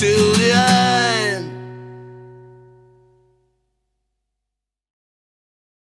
to